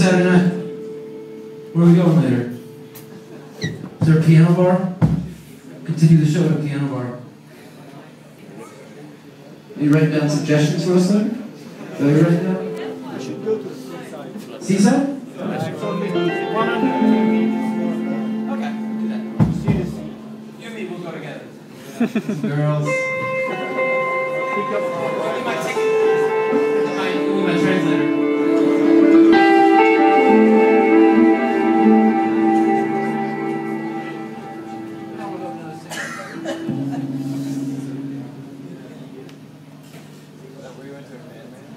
Saturday night? Where are we going later? Is there a piano bar? Continue the show at a piano bar. Are you writing down suggestions for us there? Is that what you're writing down? We should go to the seaside. Seaside? It's Were